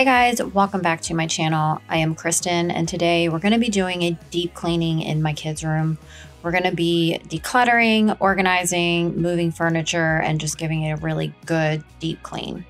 Hey guys, welcome back to my channel. I am Kristen and today we're going to be doing a deep cleaning in my kids' room. We're going to be decluttering, organizing, moving furniture, and just giving it a really good deep clean.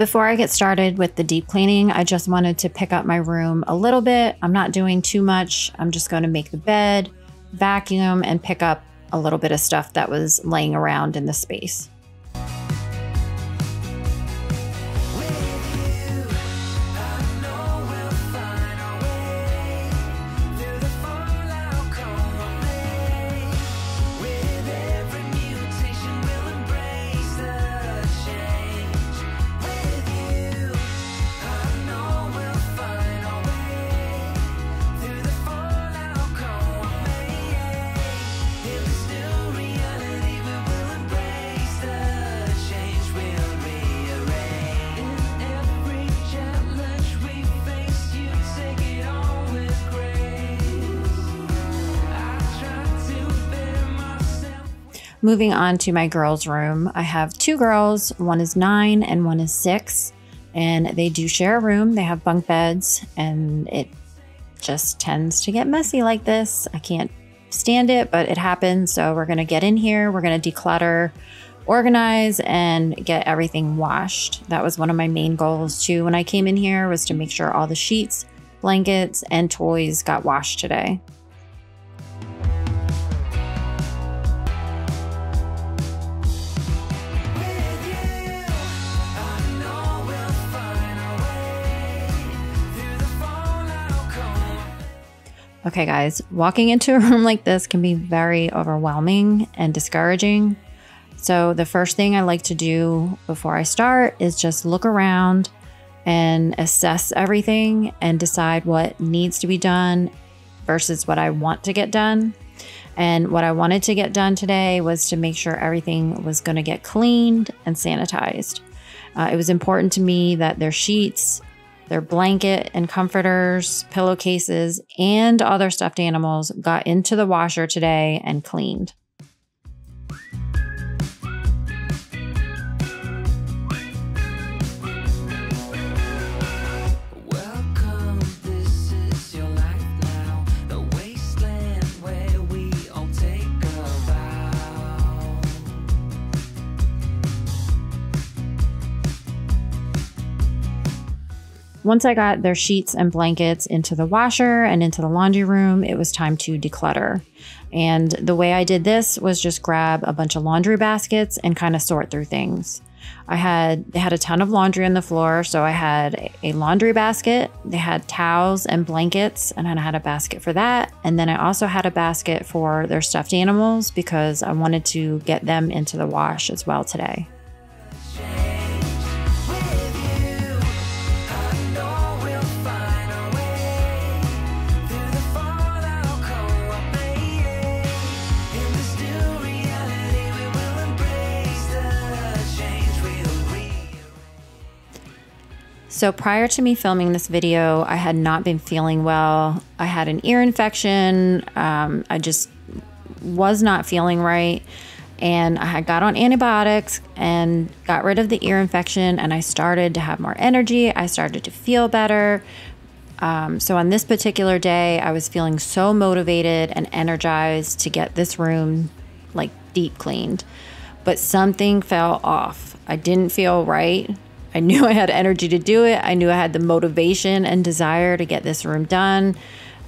Before I get started with the deep cleaning, I just wanted to pick up my room a little bit. I'm not doing too much. I'm just going to make the bed, vacuum, and pick up a little bit of stuff that was laying around in the space. Moving on to my girls' room, I have two girls. One is nine and one is six, and they do share a room. They have bunk beds, and it just tends to get messy like this. I can't stand it, but it happens. So we're going to get in here, we're going to declutter, organize, and get everything washed. That was one of my main goals too when I came in here was to make sure all the sheets, blankets, and toys got washed today. Okay, guys, walking into a room like this can be very overwhelming and discouraging. So, the first thing I like to do before I start is just look around and assess everything and decide what needs to be done versus what I want to get done. And what I wanted to get done today was to make sure everything was going to get cleaned and sanitized. Uh, it was important to me that their sheets, their blanket and comforters, pillowcases, and other stuffed animals got into the washer today and cleaned. Once I got their sheets and blankets into the washer and into the laundry room, it was time to declutter. And the way I did this was just grab a bunch of laundry baskets and kind of sort through things. I had they had a ton of laundry on the floor, so I had a laundry basket. They had towels and blankets, and I had a basket for that. And then I also had a basket for their stuffed animals because I wanted to get them into the wash as well today. So prior to me filming this video, I had not been feeling well. I had an ear infection. Um, I just was not feeling right. And I had got on antibiotics and got rid of the ear infection. And I started to have more energy. I started to feel better. Um, so on this particular day, I was feeling so motivated and energized to get this room like deep cleaned. But something fell off. I didn't feel right. I knew I had energy to do it. I knew I had the motivation and desire to get this room done.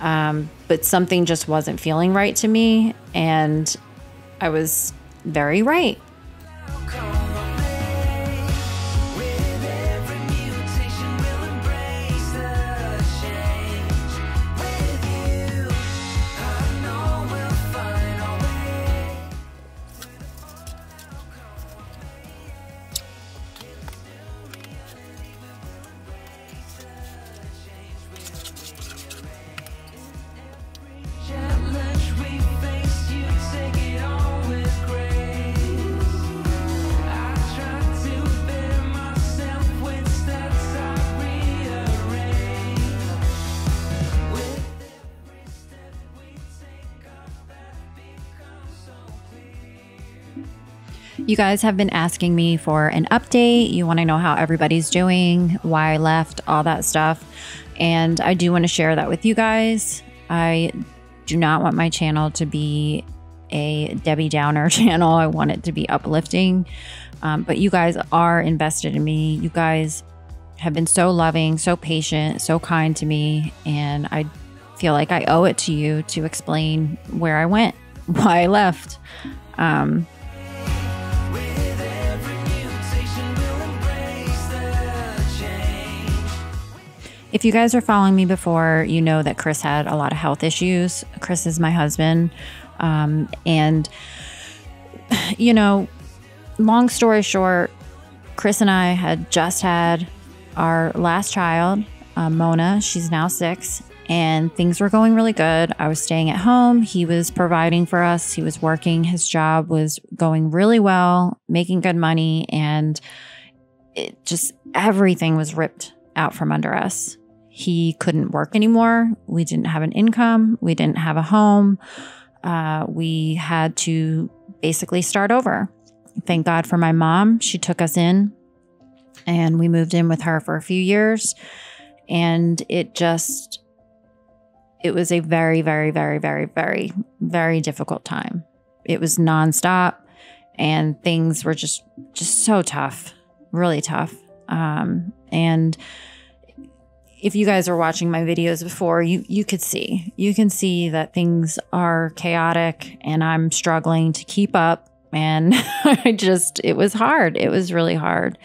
Um, but something just wasn't feeling right to me. And I was very right. You guys have been asking me for an update. You want to know how everybody's doing, why I left, all that stuff. And I do want to share that with you guys. I do not want my channel to be a Debbie Downer channel. I want it to be uplifting. Um, but you guys are invested in me. You guys have been so loving, so patient, so kind to me. And I feel like I owe it to you to explain where I went, why I left. Um, If you guys are following me before, you know that Chris had a lot of health issues. Chris is my husband. Um, and, you know, long story short, Chris and I had just had our last child, uh, Mona. She's now six, and things were going really good. I was staying at home. He was providing for us, he was working. His job was going really well, making good money, and it just everything was ripped out from under us. He couldn't work anymore. We didn't have an income. We didn't have a home. Uh, we had to basically start over. Thank God for my mom. She took us in and we moved in with her for a few years. And it just, it was a very, very, very, very, very, very difficult time. It was nonstop and things were just, just so tough, really tough. Um, and, if you guys are watching my videos before, you you could see. You can see that things are chaotic and I'm struggling to keep up and I just it was hard. It was really hard.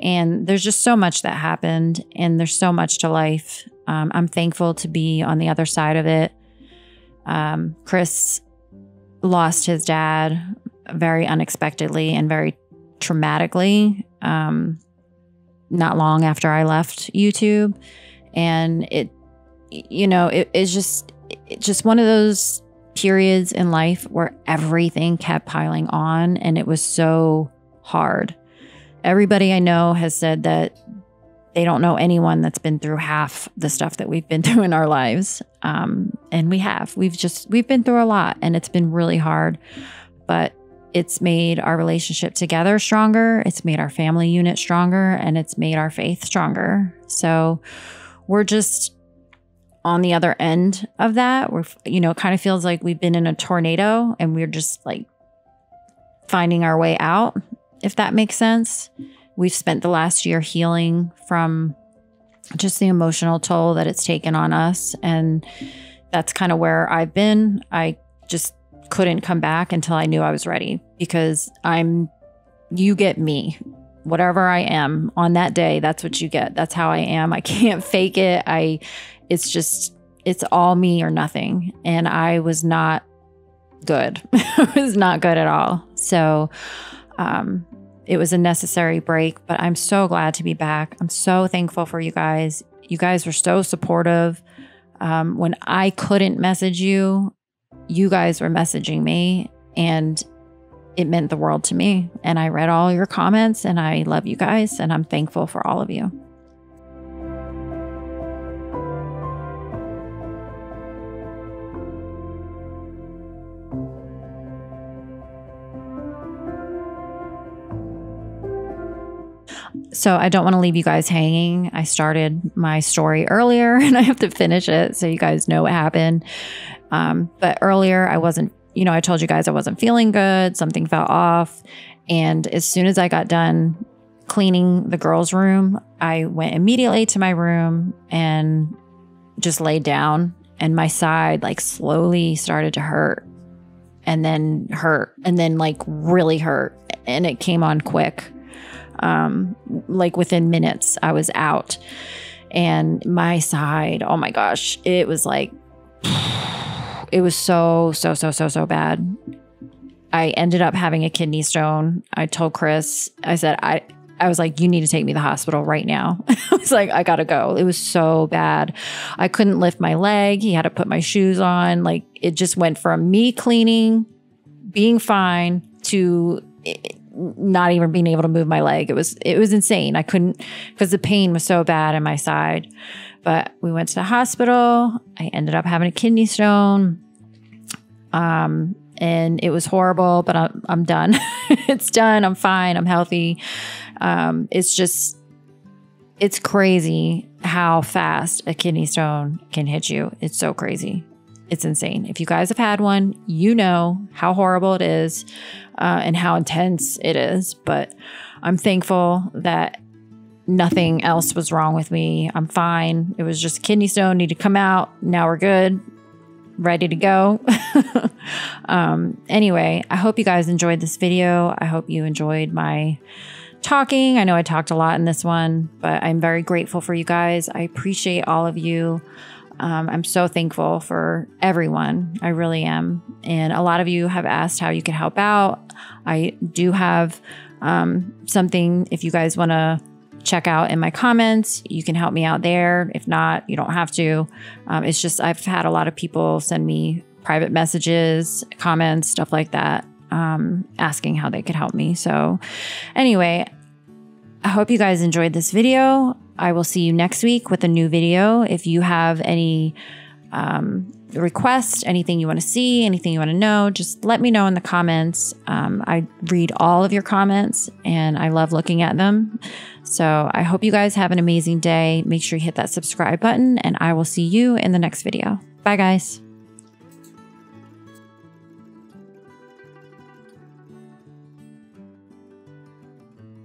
And there's just so much that happened and there's so much to life. Um, I'm thankful to be on the other side of it. Um, Chris lost his dad very unexpectedly and very traumatically. Um, not long after I left YouTube. And it, you know, it, it's just, just one of those periods in life where everything kept piling on and it was so hard. Everybody I know has said that they don't know anyone that's been through half the stuff that we've been through in our lives. Um, and we have. We've just, we've been through a lot and it's been really hard. But it's made our relationship together stronger. It's made our family unit stronger and it's made our faith stronger. So we're just on the other end of that. We're, you know, it kind of feels like we've been in a tornado and we're just like finding our way out, if that makes sense. We've spent the last year healing from just the emotional toll that it's taken on us. And that's kind of where I've been. I just couldn't come back until I knew I was ready because I'm, you get me. Whatever I am on that day, that's what you get. That's how I am. I can't fake it. I, it's just, it's all me or nothing. And I was not good. I was not good at all. So, um, it was a necessary break, but I'm so glad to be back. I'm so thankful for you guys. You guys were so supportive. Um, when I couldn't message you, you guys were messaging me and it meant the world to me. And I read all your comments and I love you guys and I'm thankful for all of you. So I don't want to leave you guys hanging. I started my story earlier and I have to finish it so you guys know what happened. Um, but earlier, I wasn't, you know, I told you guys I wasn't feeling good. Something fell off. And as soon as I got done cleaning the girls' room, I went immediately to my room and just laid down. And my side, like, slowly started to hurt and then hurt and then, like, really hurt. And it came on quick. Um, like, within minutes, I was out. And my side, oh my gosh, it was like, it was so, so, so, so, so bad. I ended up having a kidney stone. I told Chris, I said, I, I was like, you need to take me to the hospital right now. I was like, I gotta go. It was so bad. I couldn't lift my leg. He had to put my shoes on. Like, it just went from me cleaning, being fine, to not even being able to move my leg. It was it was insane. I couldn't because the pain was so bad in my side. But we went to the hospital. I ended up having a kidney stone. Um, and it was horrible, but I'm, I'm done. it's done. I'm fine. I'm healthy. Um, it's just, it's crazy how fast a kidney stone can hit you. It's so crazy. It's insane. If you guys have had one, you know how horrible it is uh, and how intense it is. But I'm thankful that nothing else was wrong with me. I'm fine. It was just kidney stone, need to come out. Now we're good, ready to go. um, anyway, I hope you guys enjoyed this video. I hope you enjoyed my talking. I know I talked a lot in this one, but I'm very grateful for you guys. I appreciate all of you. Um, I'm so thankful for everyone. I really am. And a lot of you have asked how you could help out. I do have um, something if you guys want to check out in my comments. You can help me out there. If not, you don't have to. Um, it's just I've had a lot of people send me private messages, comments, stuff like that, um, asking how they could help me. So, anyway, I hope you guys enjoyed this video. I will see you next week with a new video. If you have any um, requests, anything you want to see, anything you want to know, just let me know in the comments. Um, I read all of your comments and I love looking at them. So I hope you guys have an amazing day. Make sure you hit that subscribe button and I will see you in the next video. Bye, guys.